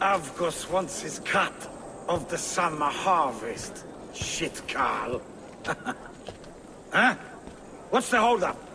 Avgos wants his cut of the summer harvest. Shit, Carl. huh? What's the holdup?